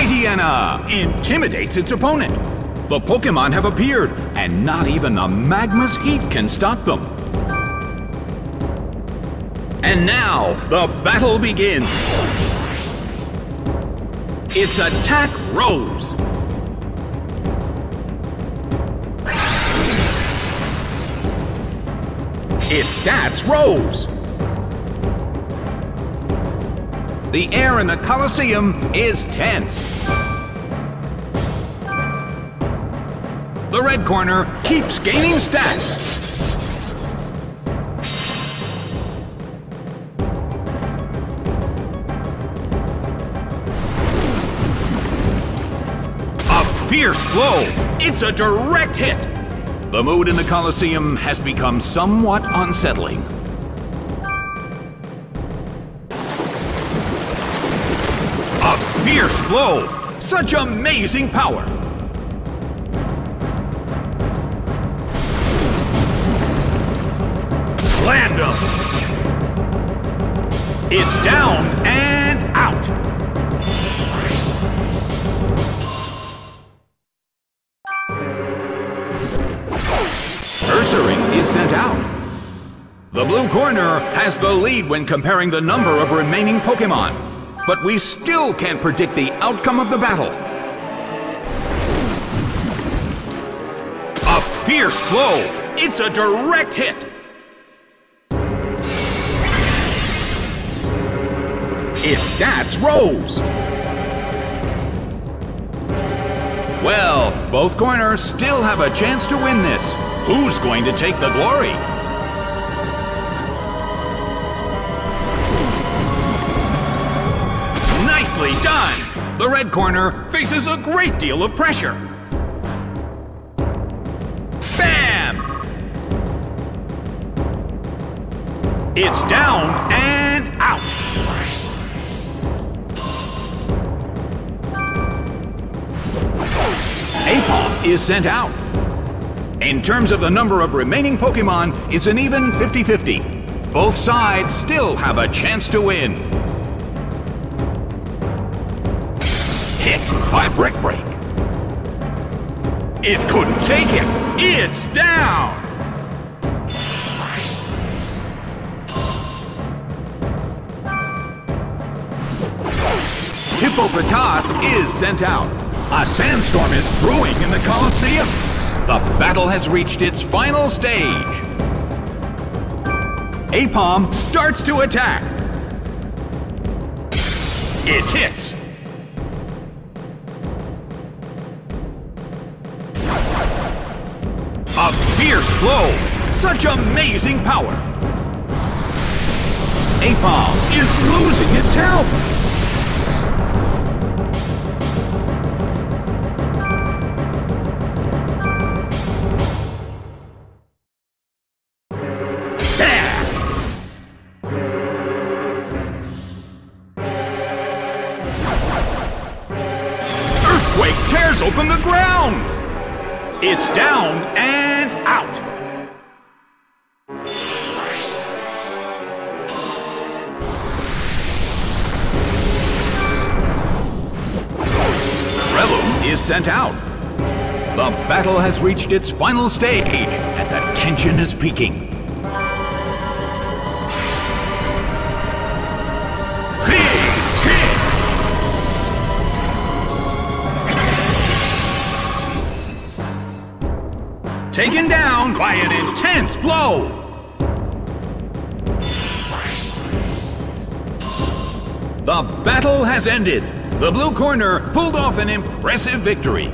Mightyena intimidates its opponent. The Pokemon have appeared, and not even the magma's heat can stop them. And now, the battle begins. Its attack rose. Its stats rose. The air in the Colosseum is tense. The red corner keeps gaining stats. A fierce blow. It's a direct hit. The mood in the Colosseum has become somewhat unsettling. Fierce blow! Such amazing power! Slammed him! It's down and out! Ursaring is sent out. The blue corner has the lead when comparing the number of remaining Pokemon, but we still can't predict the outcome of the battle. A fierce blow! It's a direct hit! Its stats rose! Well, both corners still have a chance to win this. Who's going to take the glory? Nicely done! The red corner faces a great deal of pressure. Bam! It's down and out. Aipom is sent out. In terms of the number of remaining Pokemon, it's an even 50-50. Both sides still have a chance to win. Hit by Brick Break. It couldn't take it. It's down. Hippopotas is sent out. A sandstorm is brewing in the Colosseum. The battle has reached its final stage. Aipom starts to attack. It hits. Fierce blow. Such amazing power. Aipom is losing its health. Earthquake tears open the ground! It's down and sent out. The battle has reached its final stage, and the tension is peaking. Taken down by an intense blow! The battle has ended. The blue corner pulled off an impressive victory.